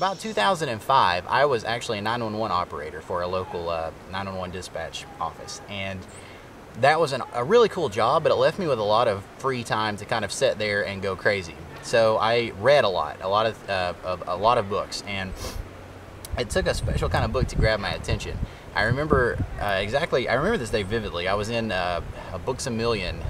about 2005, I was actually a 911 operator for a local uh, 911 dispatch office. And that was an, a really cool job, but it left me with a lot of free time to kind of sit there and go crazy. So I read a lot, a lot of, uh, of a lot of books, and it took a special kind of book to grab my attention. I remember uh, exactly. I remember this day vividly. I was in uh, Books a Million,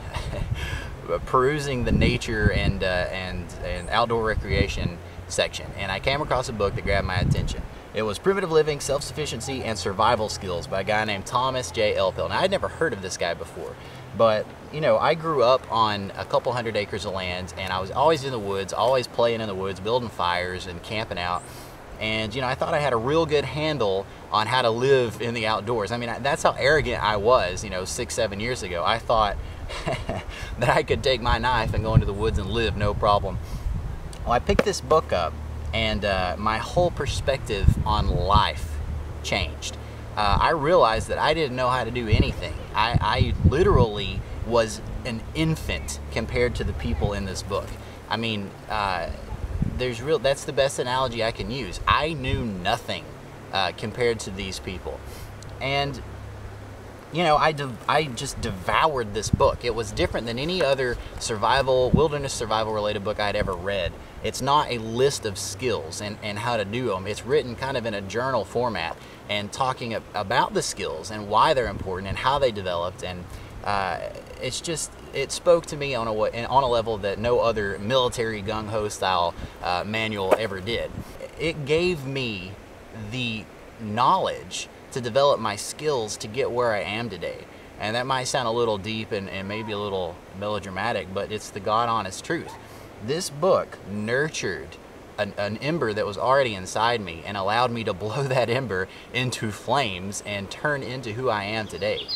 perusing the nature and uh, and and outdoor recreation section, and I came across a book that grabbed my attention. It was Primitive Living, Self-Sufficiency, and Survival Skills by a guy named Thomas J. Elpel. Now, I'd never heard of this guy before, but, you know, I grew up on a couple hundred acres of land, and I was always in the woods, always playing in the woods, building fires and camping out. And, you know, I thought I had a real good handle on how to live in the outdoors. I mean, that's how arrogant I was, you know, six, seven years ago. I thought that I could take my knife and go into the woods and live no problem. Well, I picked this book up and uh, my whole perspective on life changed. Uh, I realized that I didn't know how to do anything. I, I literally was an infant compared to the people in this book. I mean, uh, there's real. That's the best analogy I can use. I knew nothing uh, compared to these people, and you know, I, I just devoured this book. It was different than any other survival, wilderness survival related book I'd ever read. It's not a list of skills and, and how to do them. It's written kind of in a journal format and talking about the skills and why they're important and how they developed. And uh, it's just, it spoke to me on a, on a level that no other military gung ho style uh, manual ever did. It gave me the knowledge to develop my skills to get where I am today. And that might sound a little deep and, and maybe a little melodramatic, but it's the God honest truth. This book nurtured an, an, ember that was already inside me and allowed me to blow that ember into flames and turn into who I am today.